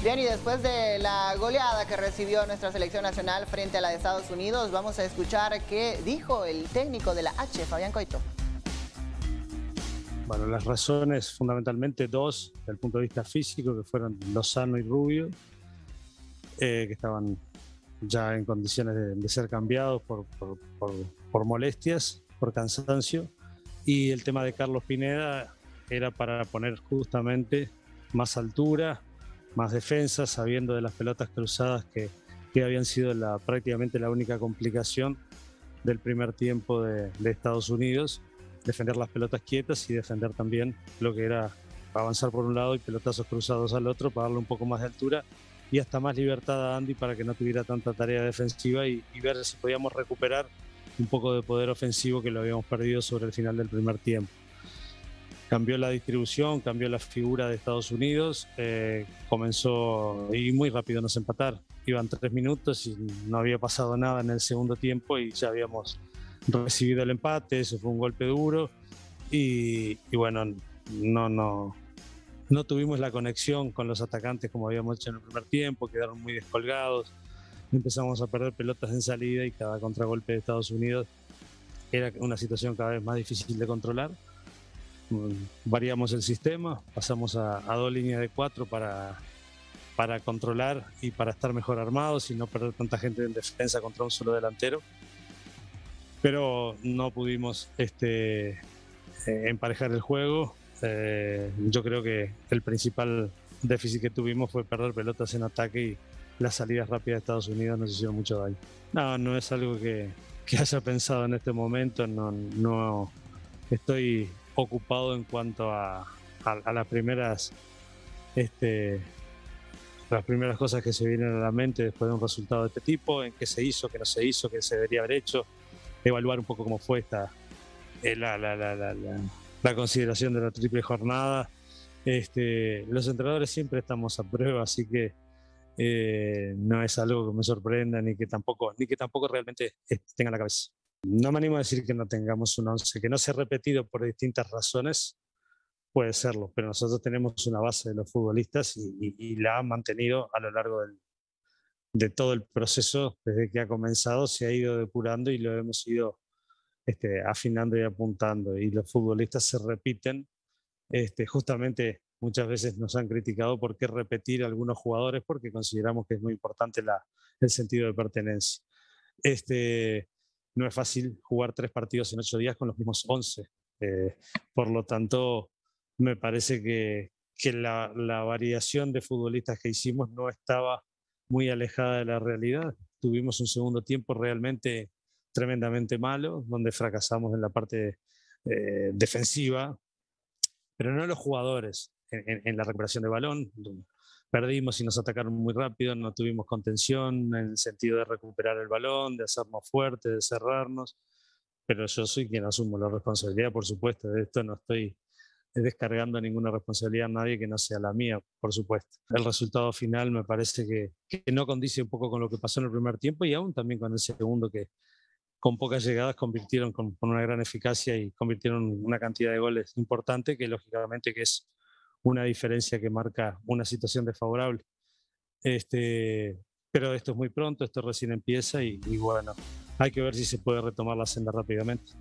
Bien, y después de la goleada que recibió nuestra selección nacional frente a la de Estados Unidos, vamos a escuchar qué dijo el técnico de la H, Fabián Coito. Bueno, las razones fundamentalmente dos, desde el punto de vista físico, que fueron Lozano y Rubio, eh, que estaban ya en condiciones de, ser cambiados por, por, molestias, por cansancio. Y el tema de Carlos Pineda era para poner justamente más altura, más defensa, sabiendo de las pelotas cruzadas que, que habían sido la, prácticamente la única complicación del primer tiempo de, de Estados Unidos defender las pelotas quietas y defender también lo que era avanzar por un lado y pelotazos cruzados al otro para darle un poco más de altura y hasta más libertad a Andy para que no tuviera tanta tarea defensiva y, ver si podíamos recuperar un poco de poder ofensivo que lo habíamos perdido sobre el final del primer tiempo. Cambió la distribución, cambió la figura de Estados Unidos, eh, comenzó y muy rápido nos empatar. Iban tres minutos y no había pasado nada en el segundo tiempo y ya habíamos recibido el empate, eso fue un golpe duro y, bueno, no, no, no tuvimos la conexión con los atacantes como habíamos hecho en el primer tiempo, quedaron muy descolgados, empezamos a perder pelotas en salida y cada contragolpe de Estados Unidos era una situación cada vez más difícil de controlar. Variamos el sistema, pasamos a, a dos líneas de cuatro para, para controlar y para estar mejor armados y no perder tanta gente en defensa contra un solo delantero pero no pudimos este, eh, emparejar el juego. Eh, yo creo que el principal déficit que tuvimos fue perder pelotas en ataque y las salidas rápidas de Estados Unidos nos hicieron mucho daño. No, no es algo que, que haya pensado en este momento, no, no estoy ocupado en cuanto a, las primeras este, las primeras cosas que se vienen a la mente después de un resultado de este tipo, en qué se hizo, qué no se hizo, qué se debería haber hecho, evaluar un poco cómo fue esta eh, la, la, la, la, consideración de la triple jornada. Este, los entrenadores siempre estamos a prueba, así que eh, no es algo que me sorprenda ni que tampoco, ni que tampoco realmente tenga la cabeza. No me animo a decir que no tengamos un 11, que no se ha repetido por distintas razones, puede serlo, pero nosotros tenemos una base de los futbolistas y, la han mantenido a lo largo de todo el proceso desde que ha comenzado se ha ido depurando y lo hemos ido este, afinando y apuntando. Y los futbolistas se repiten. Este, justamente muchas veces nos han criticado por qué repetir algunos jugadores porque consideramos que es muy importante el sentido de pertenencia. Este, no es fácil jugar tres partidos en ocho días con los mismos once. Eh, por lo tanto, me parece que, la, variación de futbolistas que hicimos no estaba muy alejada de la realidad. Tuvimos un segundo tiempo realmente tremendamente malo, donde fracasamos en la parte eh, defensiva, pero no los jugadores, en, la recuperación de balón. Perdimos y nos atacaron muy rápido, no tuvimos contención en el sentido de recuperar el balón, de hacernos fuertes, de cerrarnos, pero yo soy quien asumo la responsabilidad, por supuesto, de esto no estoy descargando ninguna responsabilidad a nadie que no sea la mía, por supuesto. El resultado final me parece que, no condice un poco con lo que pasó en el primer tiempo y aún también con el segundo que con pocas llegadas convirtieron con, con una gran eficacia y convirtieron una cantidad de goles importante que lógicamente que es una diferencia que marca una situación desfavorable. Este, pero esto es muy pronto, esto recién empieza y, y bueno, hay que ver si se puede retomar la senda rápidamente.